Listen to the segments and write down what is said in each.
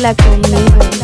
la conmigo.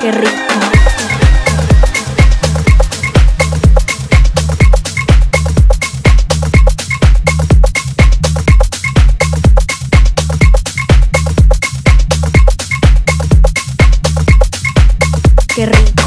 qué rico. qué rico.